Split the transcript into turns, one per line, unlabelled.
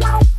Bye.